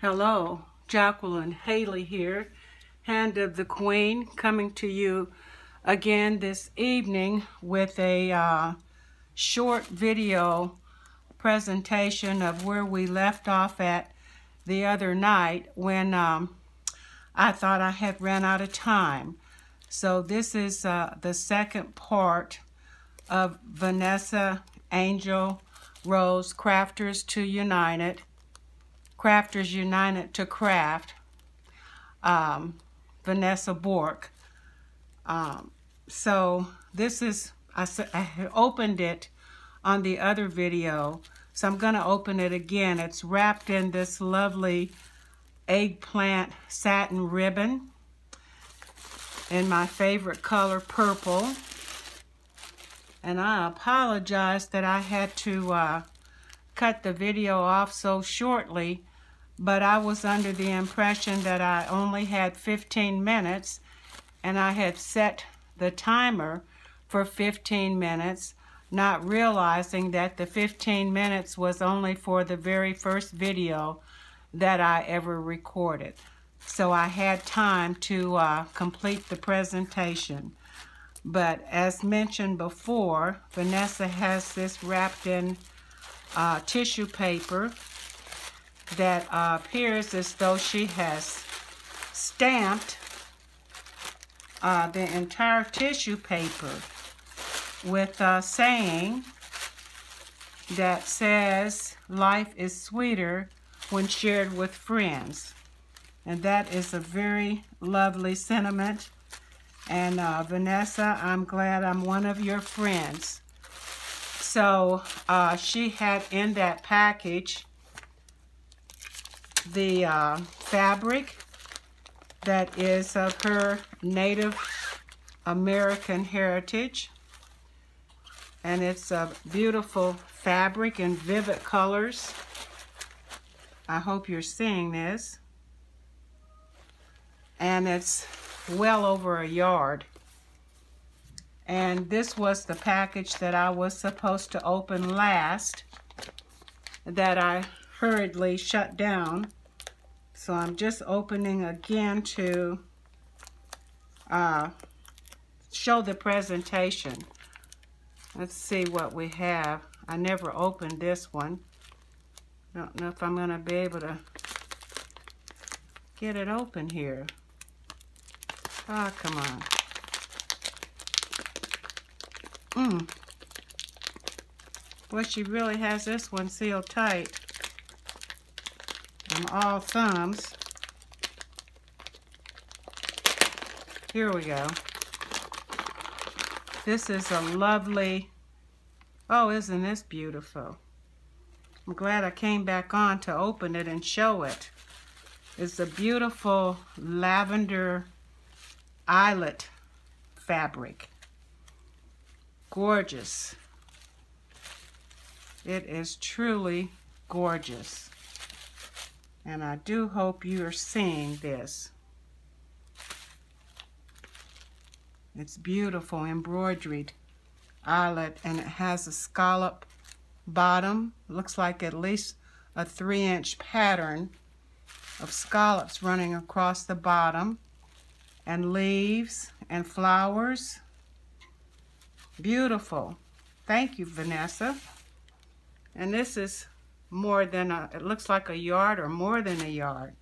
Hello, Jacqueline Haley here, Hand of the Queen, coming to you again this evening with a uh, short video presentation of where we left off at the other night when um, I thought I had ran out of time. So this is uh, the second part of Vanessa Angel Rose Crafters to United Crafters United to Craft, um, Vanessa Bork. Um, so this is, I, I opened it on the other video, so I'm going to open it again. It's wrapped in this lovely eggplant satin ribbon in my favorite color, purple. And I apologize that I had to uh, cut the video off so shortly but I was under the impression that I only had 15 minutes and I had set the timer for 15 minutes, not realizing that the 15 minutes was only for the very first video that I ever recorded. So I had time to uh, complete the presentation. But as mentioned before, Vanessa has this wrapped in uh, tissue paper that uh, appears as though she has stamped uh, the entire tissue paper with a saying that says life is sweeter when shared with friends. And that is a very lovely sentiment. And uh, Vanessa, I'm glad I'm one of your friends. So uh, she had in that package the uh, fabric that is of her Native American heritage. And it's a beautiful fabric in vivid colors. I hope you're seeing this. And it's well over a yard. And this was the package that I was supposed to open last that I hurriedly shut down. So I'm just opening again to uh, show the presentation. Let's see what we have. I never opened this one. Don't know if I'm going to be able to get it open here. Ah, oh, come on. Mmm. Well, she really has this one sealed tight. I'm all thumbs. Here we go. This is a lovely, oh, isn't this beautiful? I'm glad I came back on to open it and show it. It's a beautiful lavender eyelet fabric. Gorgeous. It is truly gorgeous. And I do hope you are seeing this. It's beautiful embroidered eyelet and it has a scallop bottom. Looks like at least a three inch pattern of scallops running across the bottom and leaves and flowers. Beautiful. Thank you, Vanessa. And this is more than a, it looks like a yard or more than a yard.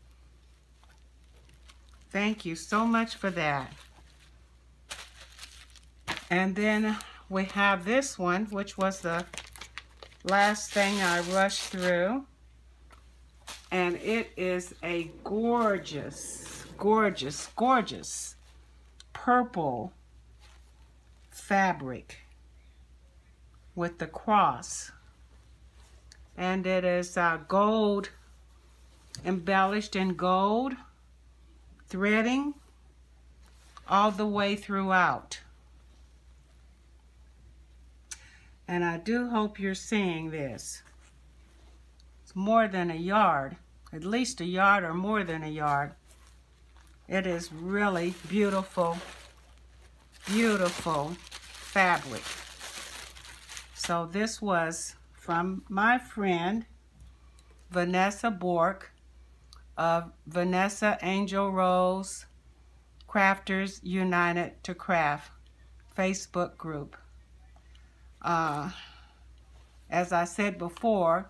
Thank you so much for that. And then we have this one, which was the last thing I rushed through. And it is a gorgeous, gorgeous, gorgeous purple fabric with the cross and it is uh, gold embellished in gold threading all the way throughout. And I do hope you're seeing this. It's more than a yard at least a yard or more than a yard. It is really beautiful beautiful fabric. So this was from my friend Vanessa Bork of Vanessa Angel Rose Crafters United to Craft Facebook group. Uh, as I said before,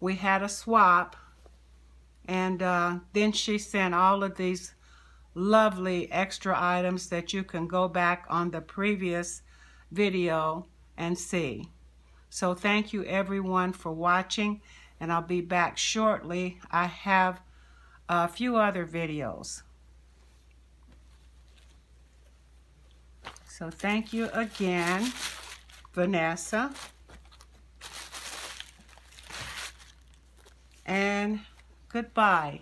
we had a swap and uh, then she sent all of these lovely extra items that you can go back on the previous video and see. So thank you everyone for watching and I'll be back shortly. I have a few other videos. So thank you again, Vanessa. And goodbye.